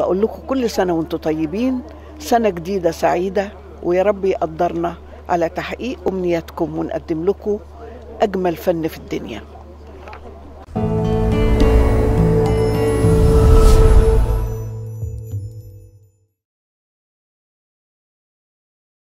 بقول لكم كل سنة وأنتم طيبين سنة جديدة سعيدة ويا رب يقدرنا على تحقيق أمنياتكم ونقدم لكم أجمل فن في الدنيا.